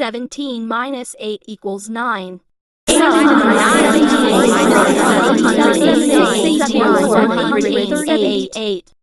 17 minus 8 equals 9. Eight. Eight.